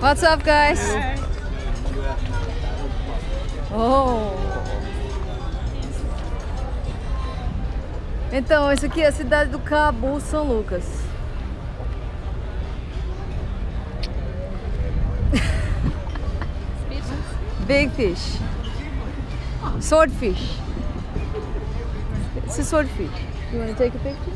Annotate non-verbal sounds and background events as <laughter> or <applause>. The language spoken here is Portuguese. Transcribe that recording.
What's up, guys? Oh. Então, isso aqui é a cidade do Cabo São Lucas. <laughs> Big fish. Swordfish. It's a swordfish. You want to take a picture?